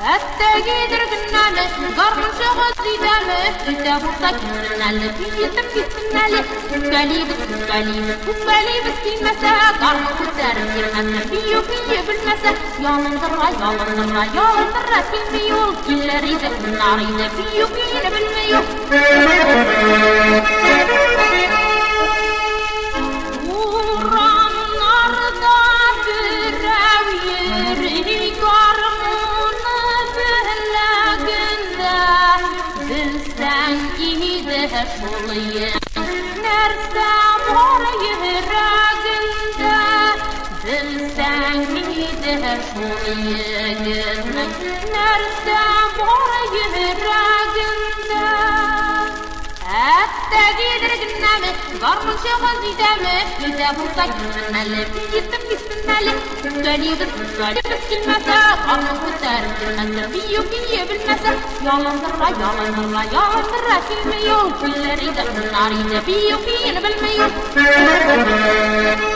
التقيدر كنا له قرن شغل في دامه كتاب الطكنا في تبكي كنا له كالي بس كالي كالي بس في مساء قرن كتار في حنا في وفي بالمساء يا من يا من ضرة يا من ضرة في الميول كل ريدة النار إذا في وفي بالميول hepoli När samhålla rögunda dinamit, varmış şaman didemi, yüze bulsa gülmemeli, yitim gitmeli, gülden yedir, gülden yedir, gülmese, kalmış kutlar, gülmese, bir yu bir ye bilmese, yalandırla, yalandırla, yalandırla, gülmeyo, gülleri